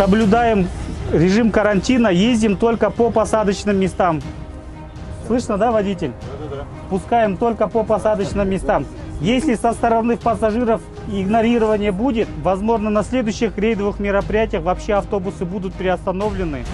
соблюдаем режим карантина, ездим только по посадочным местам. Слышно, да, водитель? Пускаем только по посадочным местам. Если со стороны пассажиров игнорирование будет, возможно, на следующих рейдовых мероприятиях вообще автобусы будут приостановлены.